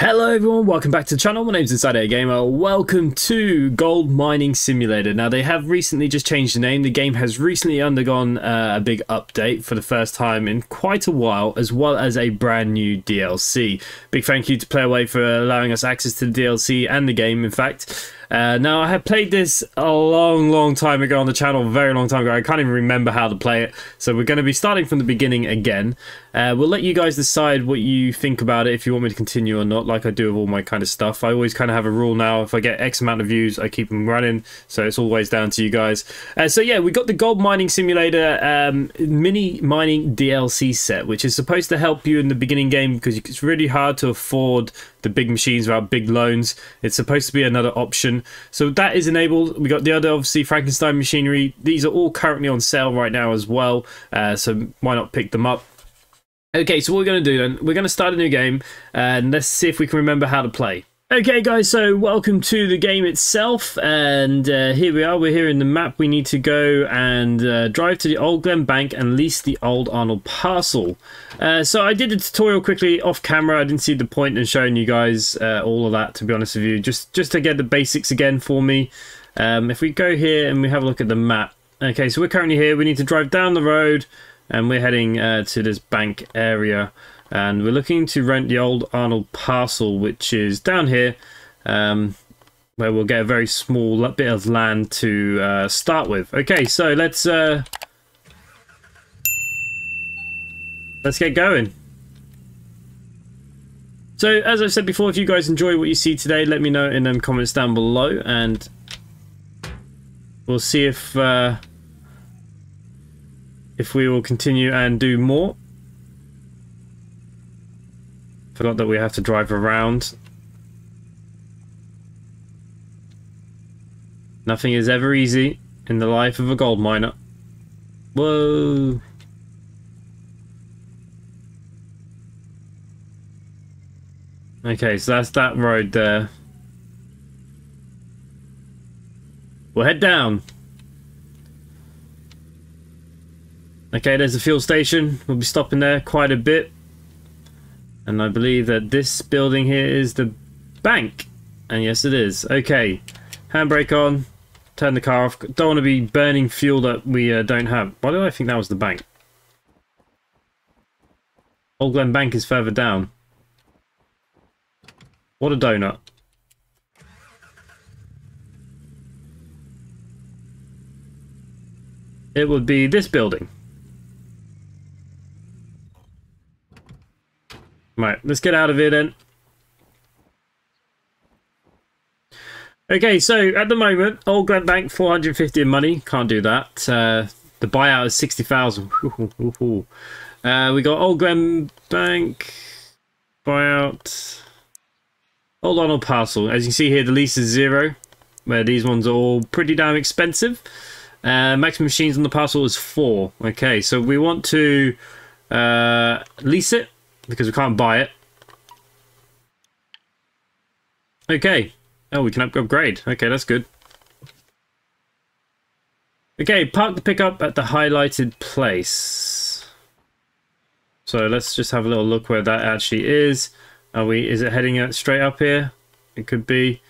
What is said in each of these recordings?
Hello everyone, welcome back to the channel. My name's Inside Gamer. Welcome to Gold Mining Simulator. Now they have recently just changed the name. The game has recently undergone uh, a big update for the first time in quite a while, as well as a brand new DLC. Big thank you to PlayWay for allowing us access to the DLC and the game, in fact. Uh, now, I had played this a long, long time ago on the channel, a very long time ago. I can't even remember how to play it. So we're going to be starting from the beginning again. Uh, we'll let you guys decide what you think about it, if you want me to continue or not, like I do with all my kind of stuff. I always kind of have a rule now. If I get X amount of views, I keep them running. So it's always down to you guys. Uh, so yeah, we got the Gold Mining Simulator um, mini mining DLC set, which is supposed to help you in the beginning game because it's really hard to afford the big machines without big loans. It's supposed to be another option. So that is enabled. We got the other, obviously, Frankenstein machinery. These are all currently on sale right now as well. Uh, so why not pick them up? Okay, so what we're going to do then, we're going to start a new game and let's see if we can remember how to play. Okay guys, so welcome to the game itself, and uh, here we are, we're here in the map, we need to go and uh, drive to the Old Glen Bank and lease the Old Arnold parcel. Uh, so I did a tutorial quickly off camera, I didn't see the point in showing you guys uh, all of that to be honest with you, just, just to get the basics again for me. Um, if we go here and we have a look at the map, okay, so we're currently here, we need to drive down the road, and we're heading uh, to this bank area. And we're looking to rent the old Arnold parcel which is down here um, where we'll get a very small bit of land to uh, start with. Okay so let's uh, let's get going. So as I've said before if you guys enjoy what you see today let me know in the comments down below and we'll see if uh, if we will continue and do more Forgot that we have to drive around. Nothing is ever easy in the life of a gold miner. Whoa. Okay, so that's that road there. We'll head down. Okay, there's a fuel station. We'll be stopping there quite a bit. And I believe that this building here is the bank. And yes, it is. Okay. Handbrake on. Turn the car off. Don't want to be burning fuel that we uh, don't have. Why did I think that was the bank? Old Glen Bank is further down. What a donut. It would be this building. Right, let's get out of here then. Okay, so at the moment, Old Glen Bank, 450 in money. Can't do that. Uh, the buyout is 60,000. uh, we got Old Glen Bank, buyout, Old Arnold Parcel. As you can see here, the lease is zero, where these ones are all pretty damn expensive. Uh, maximum machines on the parcel is four. Okay, so we want to uh, lease it because we can't buy it. Okay. Oh, we can upgrade. Okay, that's good. Okay, park the pickup at the highlighted place. So let's just have a little look where that actually is. Are we? Is it heading straight up here? It could be.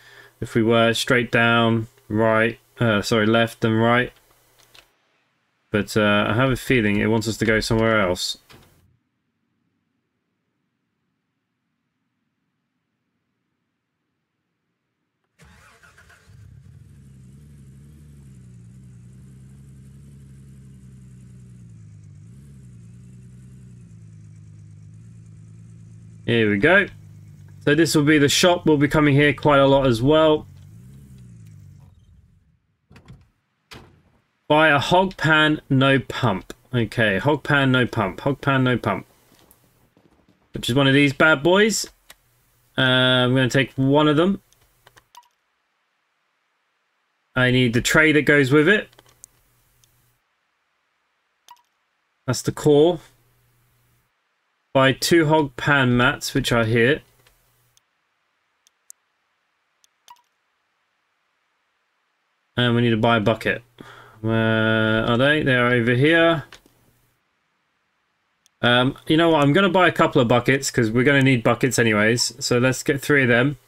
If we were straight down, right, uh, sorry, left and right. But uh, I have a feeling it wants us to go somewhere else. Here we go. So this will be the shop. We'll be coming here quite a lot as well. Buy a hog pan, no pump. Okay, hog pan, no pump. Hog pan, no pump. Which is one of these bad boys. Uh, I'm going to take one of them. I need the tray that goes with it. That's the core buy two hog pan mats, which are here. And we need to buy a bucket. Where are they? They are over here. Um, you know what? I'm going to buy a couple of buckets because we're going to need buckets anyways. So let's get three of them.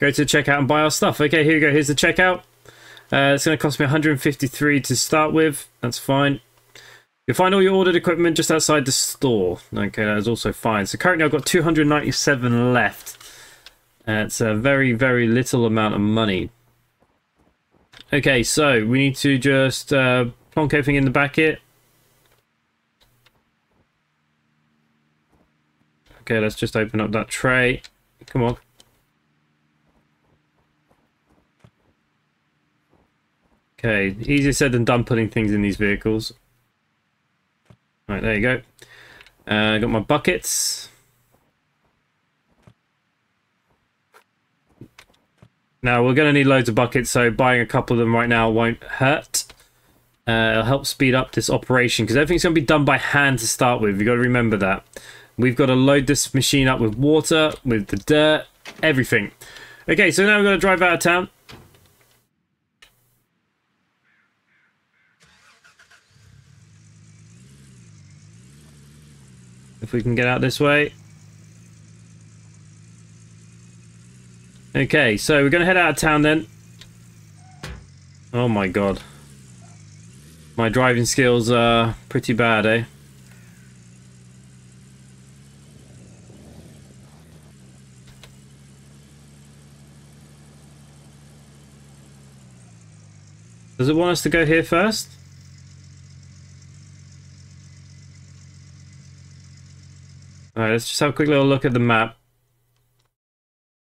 Go to the checkout and buy our stuff. Okay, here we go. Here's the checkout. Uh, it's going to cost me 153 to start with. That's fine. You'll find all your ordered equipment just outside the store. Okay, that is also fine. So currently I've got 297 left. It's a very, very little amount of money. Okay, so we need to just uh, plonk everything in the bucket. Okay, let's just open up that tray. Come on. Okay, easier said than done putting things in these vehicles. There you go. Uh, got my buckets. Now, we're going to need loads of buckets, so buying a couple of them right now won't hurt. Uh, it'll help speed up this operation, because everything's going to be done by hand to start with. You've got to remember that. We've got to load this machine up with water, with the dirt, everything. Okay, so now we're going to drive out of town. We can get out this way. Okay, so we're going to head out of town then. Oh my god. My driving skills are pretty bad, eh? Does it want us to go here first? Alright, let's just have a quick little look at the map.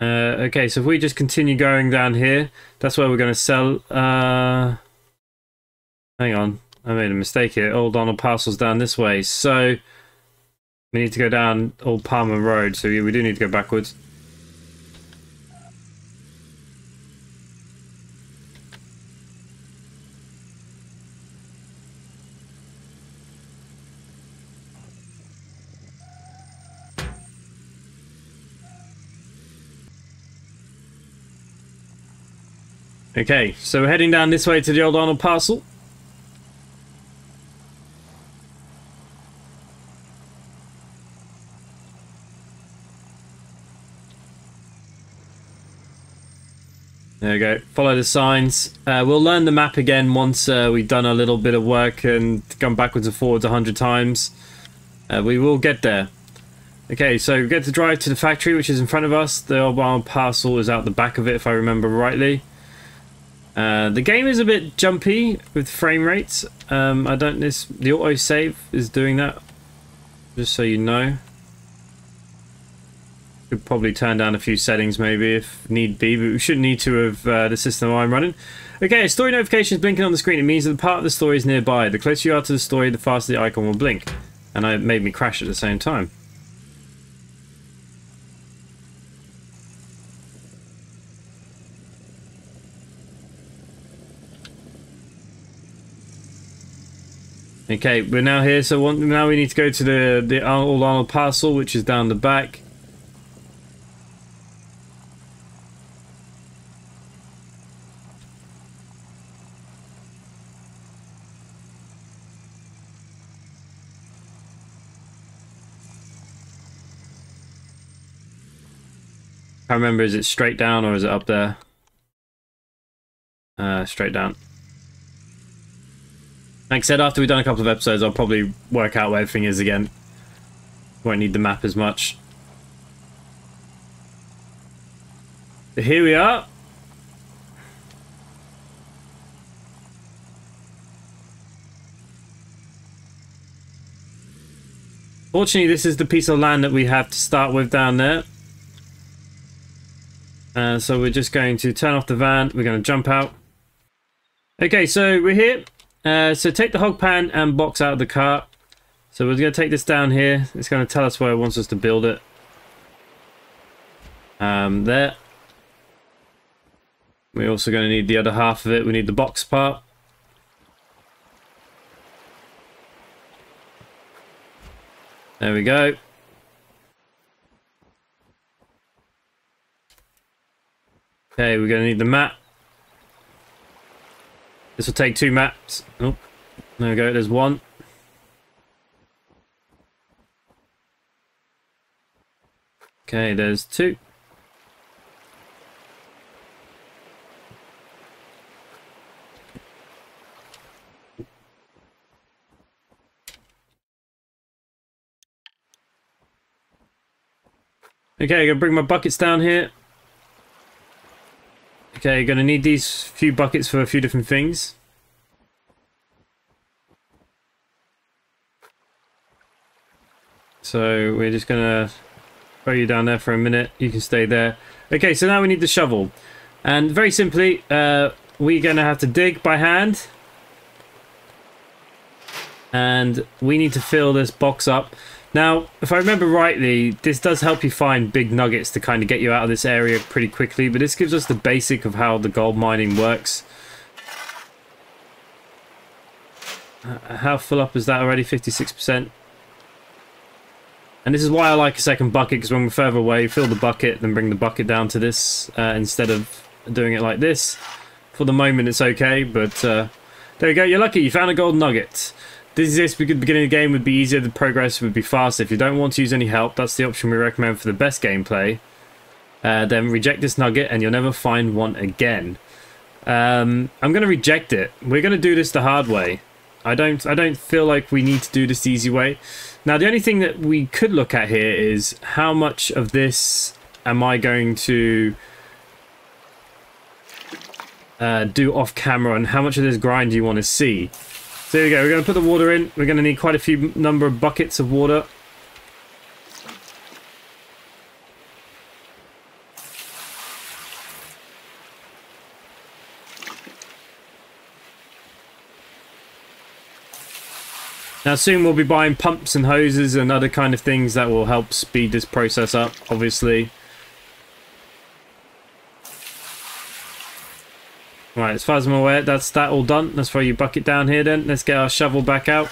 Uh, okay, so if we just continue going down here, that's where we're going to sell. Uh, hang on, I made a mistake here. Old Arnold Parcel's down this way. So we need to go down Old Palmer Road, so we do need to go backwards. Okay, so we're heading down this way to the old Arnold parcel. There we go. Follow the signs. Uh, we'll learn the map again once uh, we've done a little bit of work and gone backwards and forwards a hundred times. Uh, we will get there. Okay, so we get to drive to the factory, which is in front of us. The old Arnold parcel is out the back of it, if I remember rightly. Uh, the game is a bit jumpy with frame rates. Um, I don't this the auto save is doing that. Just so you know. Could probably turn down a few settings maybe if need be, but we shouldn't need to have uh, the system I'm running. Okay, story notification is blinking on the screen. It means that the part of the story is nearby. The closer you are to the story, the faster the icon will blink. And it made me crash at the same time. Okay, we're now here, so one, now we need to go to the, the Old Arnold Parcel, which is down the back. I remember, is it straight down or is it up there? Uh, straight down. Like I said, after we've done a couple of episodes, I'll probably work out where everything is again. Won't need the map as much. But here we are. Fortunately, this is the piece of land that we have to start with down there. Uh, so we're just going to turn off the van. We're going to jump out. Okay, so we're here. Uh, so take the hog pan and box out of the cart. So we're going to take this down here. It's going to tell us where it wants us to build it. Um, there. We're also going to need the other half of it. We need the box part. There we go. Okay, we're going to need the mat. This will take two mats. Oh, there we go. There's one. Okay, there's two. Okay, I'm gonna bring my buckets down here. Okay, you're gonna need these few buckets for a few different things. So we're just gonna throw you down there for a minute. You can stay there. Okay, so now we need the shovel. And very simply, uh, we're gonna have to dig by hand. And we need to fill this box up. Now, if I remember rightly, this does help you find big nuggets to kind of get you out of this area pretty quickly, but this gives us the basic of how the gold mining works. Uh, how full up is that already? 56%. And this is why I like a second bucket, because when we're further away, fill the bucket, then bring the bucket down to this, uh, instead of doing it like this. For the moment, it's okay, but uh, there you go. You're lucky. You found a gold nugget. This is this because the beginning of the game would be easier, the progress would be faster. If you don't want to use any help, that's the option we recommend for the best gameplay. Uh, then reject this nugget and you'll never find one again. Um, I'm going to reject it. We're going to do this the hard way. I don't I don't feel like we need to do this easy way. Now the only thing that we could look at here is how much of this am I going to uh, do off camera and how much of this grind do you want to see. So there we go, we're going to put the water in. We're going to need quite a few number of buckets of water. Now soon we'll be buying pumps and hoses and other kind of things that will help speed this process up, obviously. Right, as far as I'm aware, that's that all done. Let's throw your bucket down here then. Let's get our shovel back out.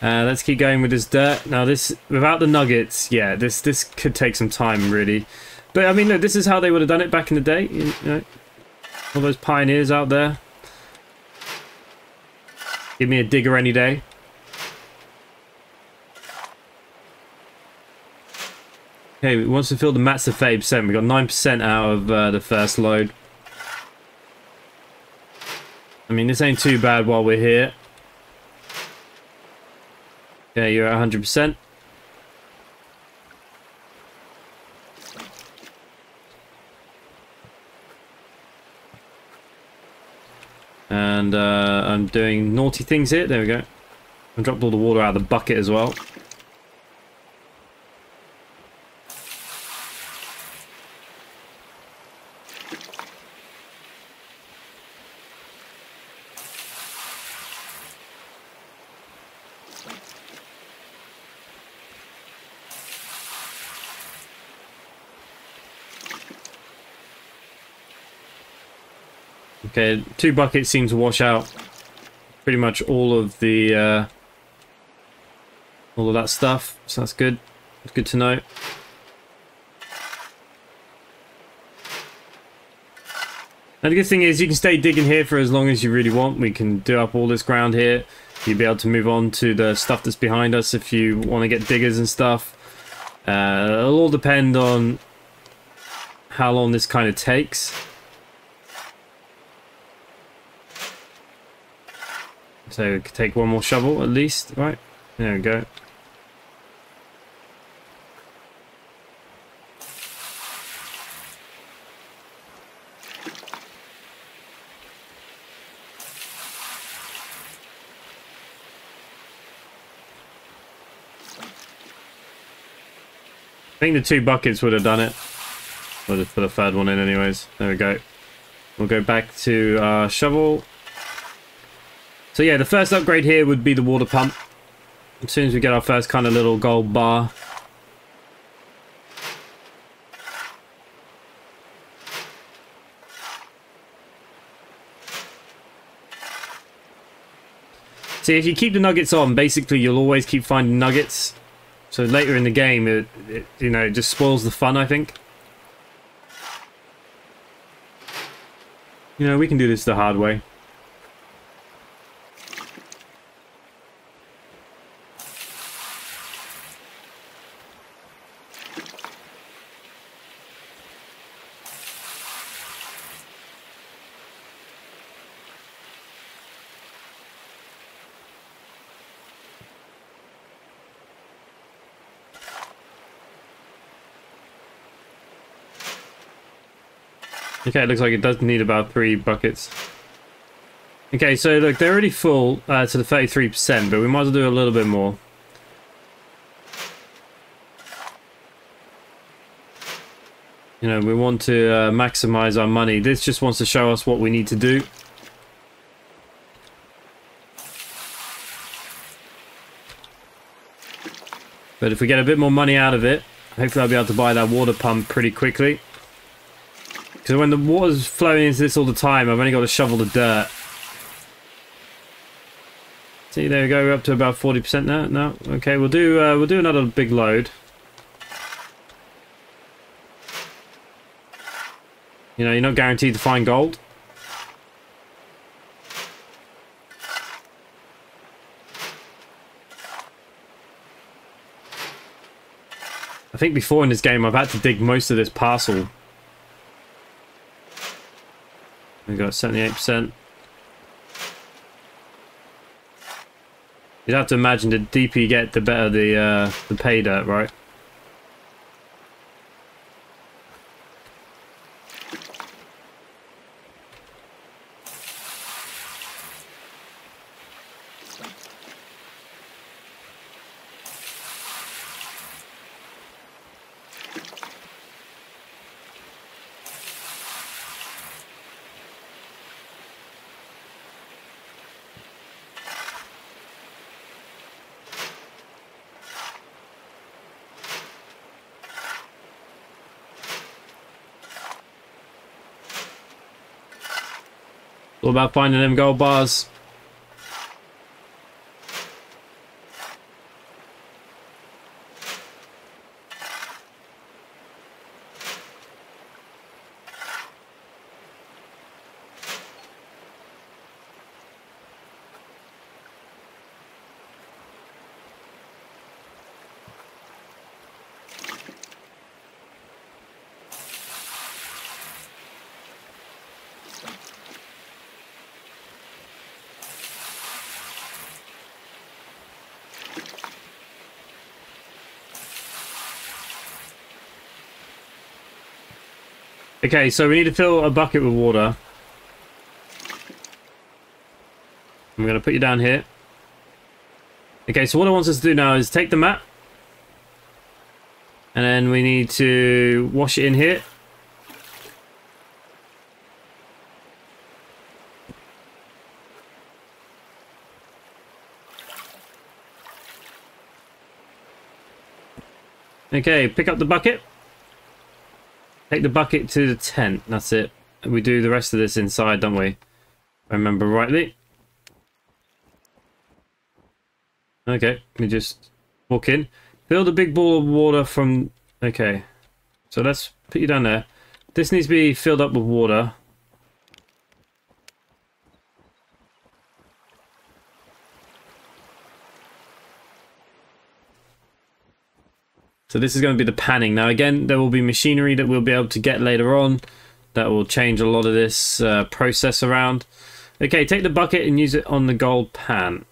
Uh, let's keep going with this dirt. Now this, without the nuggets, yeah, this this could take some time, really. But I mean, look, this is how they would have done it back in the day. You know, all those pioneers out there. Give me a digger any day. Okay, we fill the mats to 30%, we got 9% out of uh, the first load. I mean, this ain't too bad while we're here. Yeah, you're at 100%. And uh, I'm doing naughty things here. There we go. I dropped all the water out of the bucket as well. Okay, two buckets seem to wash out pretty much all of the uh, all of that stuff, so that's good. It's good to know. And the good thing is you can stay digging here for as long as you really want. We can do up all this ground here. You'll be able to move on to the stuff that's behind us if you want to get diggers and stuff. Uh, it'll all depend on how long this kind of takes. So take one more shovel at least, right? There we go. I think the two buckets would have done it. We'll just put a third one in anyways. There we go. We'll go back to shovel. So yeah, the first upgrade here would be the water pump. As soon as we get our first kind of little gold bar. See, if you keep the nuggets on, basically you'll always keep finding nuggets. So later in the game, it, it you know, it just spoils the fun, I think. You know, we can do this the hard way. Okay, it looks like it does need about three buckets. Okay, so look, they're already full uh, to the 33%, but we might as well do a little bit more. You know, we want to uh, maximize our money. This just wants to show us what we need to do. But if we get a bit more money out of it, hopefully I'll be able to buy that water pump pretty quickly. Because when the water's flowing into this all the time, I've only got to shovel the dirt. See, there we go, we're up to about 40% now. No, okay, we'll do uh, we'll do another big load. You know, you're not guaranteed to find gold. I think before in this game I've had to dig most of this parcel. We got 78%. You'd have to imagine the deeper you get, the better the uh, the pay dirt, right? All about finding them gold bars. Okay, so we need to fill a bucket with water. I'm going to put you down here. Okay, so what I want us to do now is take the mat. And then we need to wash it in here. Okay, pick up the bucket. Take the bucket to the tent. That's it. We do the rest of this inside, don't we? I remember rightly. Okay, we just walk in. Build a big ball of water from... Okay. So let's put you down there. This needs to be filled up with water. So this is going to be the panning. Now again, there will be machinery that we'll be able to get later on that will change a lot of this uh, process around. Okay, take the bucket and use it on the gold pan.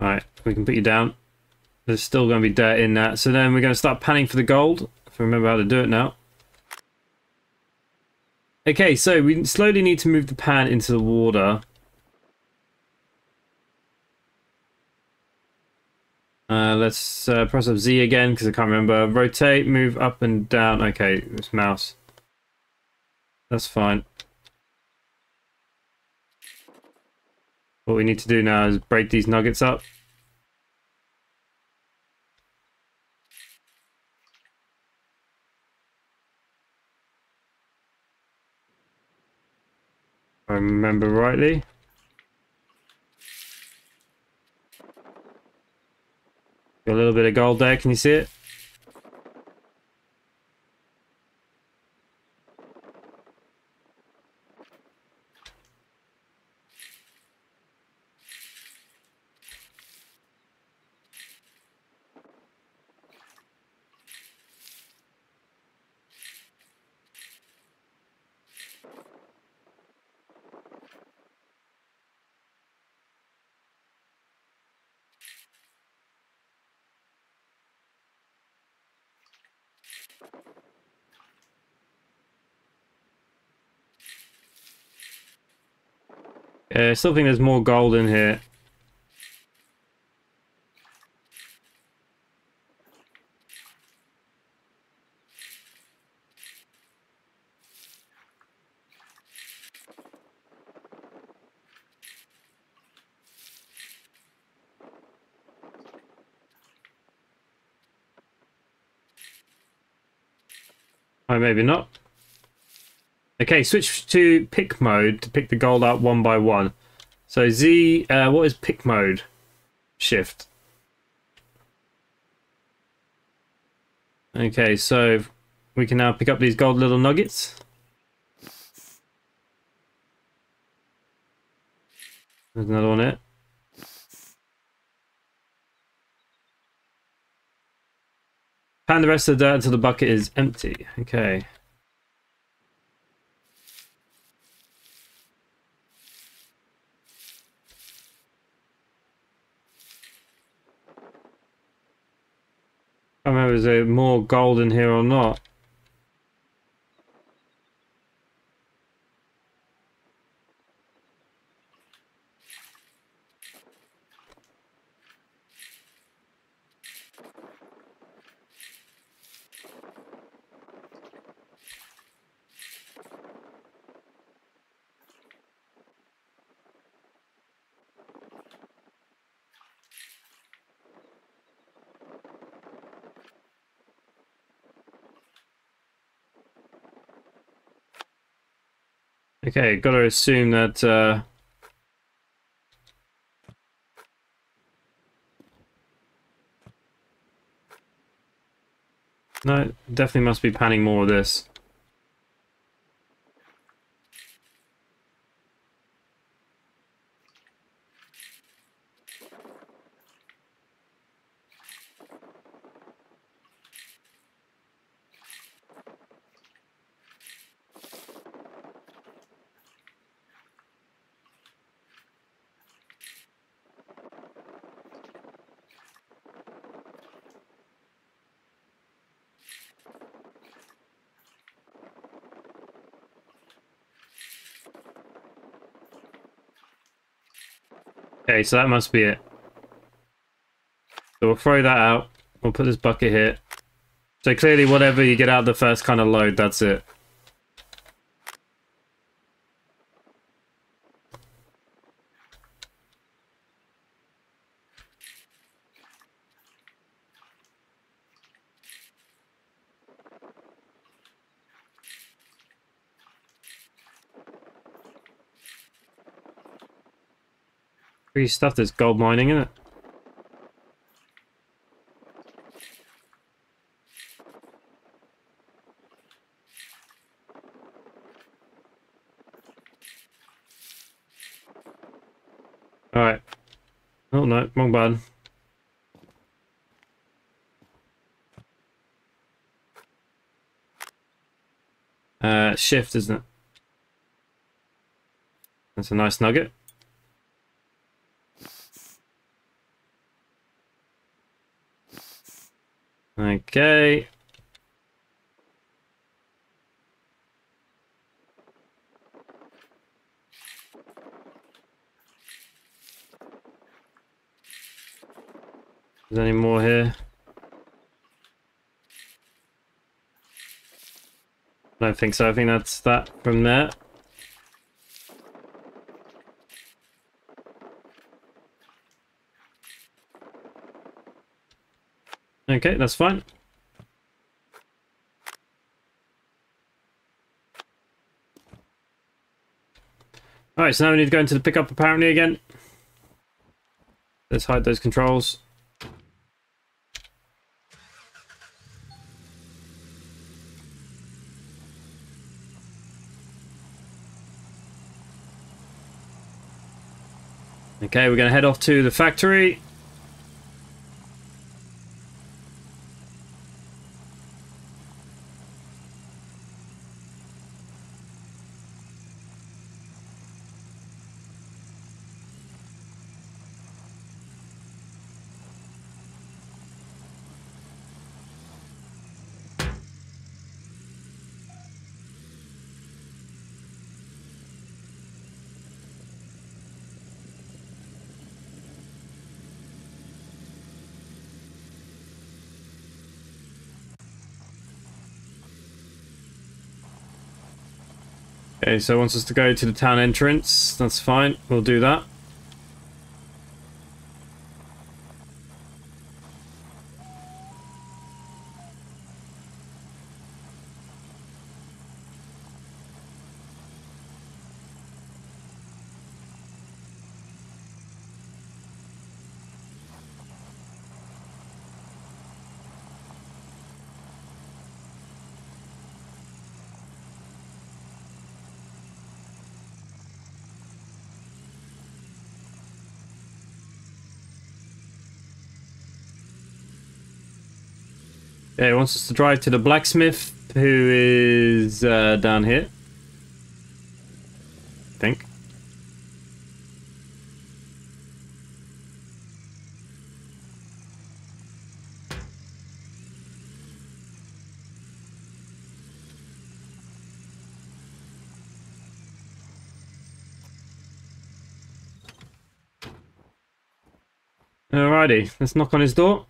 Alright, we can put you down. There's still going to be dirt in that. So then we're going to start panning for the gold. If I remember how to do it now. Okay, so we slowly need to move the pan into the water. Uh, let's uh, press up Z again because I can't remember. Rotate, move up and down. Okay, it's mouse. That's fine. What we need to do now is break these nuggets up. I remember rightly. A little bit of gold there, can you see it? I still think there's more gold in here. Oh, maybe not. Okay, switch to pick mode to pick the gold out one by one. So Z, uh, what is pick mode? Shift. Okay, so we can now pick up these gold little nuggets. There's another one here. Pan the rest of the dirt until the bucket is empty. Okay. I don't remember is there more gold in here or not. Okay, gotta assume that uh, No, definitely must be panning more of this. Okay, so that must be it. So we'll throw that out. We'll put this bucket here. So clearly whatever you get out of the first kind of load, that's it. Pretty stuff that's gold mining, isn't it? Alright. Oh no, wrong button. Uh, shift, isn't it? That's a nice nugget. Okay. Is there any more here? I don't think so. I think that's that from there. Okay, that's fine. Alright, so now we need to go into the pickup apparently again. Let's hide those controls. Okay, we're going to head off to the factory. Okay, so it wants us to go to the town entrance. That's fine. We'll do that. Yeah, he wants us to drive to the blacksmith, who is uh, down here. I think. Alrighty, let's knock on his door.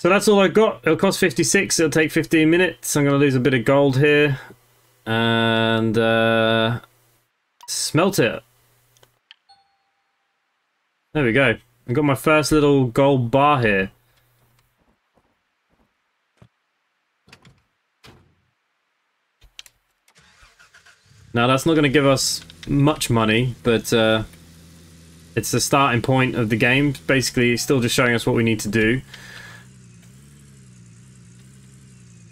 So that's all I've got. It'll cost 56. It'll take 15 minutes. I'm going to lose a bit of gold here. And uh, smelt it. There we go. I've got my first little gold bar here. Now that's not going to give us much money, but uh, it's the starting point of the game. Basically, it's still just showing us what we need to do.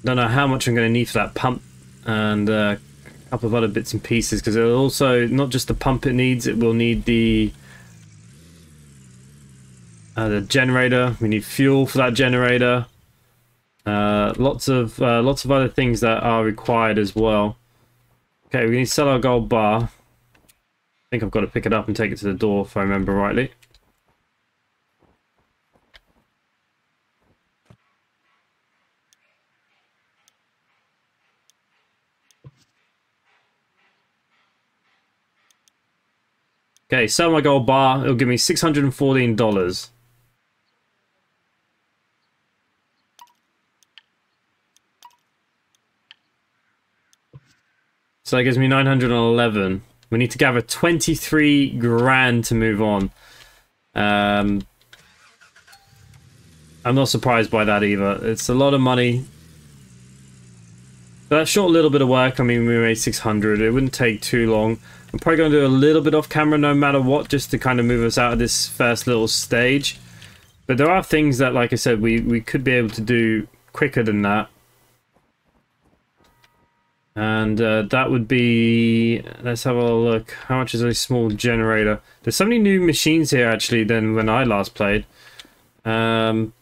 Don't know how much I'm going to need for that pump and uh, a couple of other bits and pieces because it'll also not just the pump it needs, it will need the uh, the generator. We need fuel for that generator. Uh, lots of uh, lots of other things that are required as well. Okay, we need to sell our gold bar. I think I've got to pick it up and take it to the door if I remember rightly. Okay, sell my gold bar. It'll give me $614. So that gives me 911. We need to gather 23 grand to move on. Um, I'm not surprised by that either. It's a lot of money. That short little bit of work, I mean, we made 600. It wouldn't take too long. I'm probably going to do a little bit off camera no matter what, just to kind of move us out of this first little stage. But there are things that, like I said, we, we could be able to do quicker than that. And uh, that would be... Let's have a look. How much is a small generator? There's so many new machines here, actually, than when I last played. Um,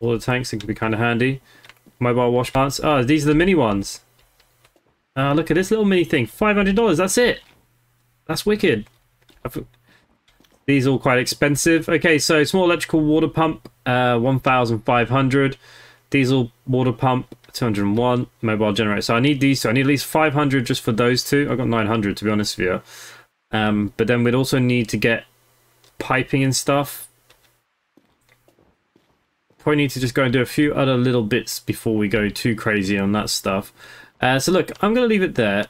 all the tanks, that could be kind of handy. Mobile wash plants. Oh, these are the mini ones. Uh, look at this little mini thing. $500, that's it. That's wicked. These are all quite expensive. Okay, so small electrical water pump, uh, 1,500. Diesel water pump, 201. Mobile generator. So I need these. So I need at least 500 just for those two. I've got 900 to be honest with you. Um, but then we'd also need to get piping and stuff. Probably need to just go and do a few other little bits before we go too crazy on that stuff. Uh, so look, I'm going to leave it there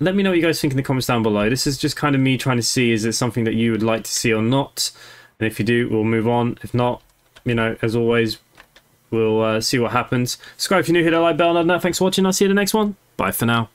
let me know what you guys think in the comments down below. This is just kind of me trying to see is it something that you would like to see or not. And if you do, we'll move on. If not, you know, as always, we'll uh, see what happens. Subscribe if you're new, hit that like bell and other than that, thanks for watching. I'll see you in the next one. Bye for now.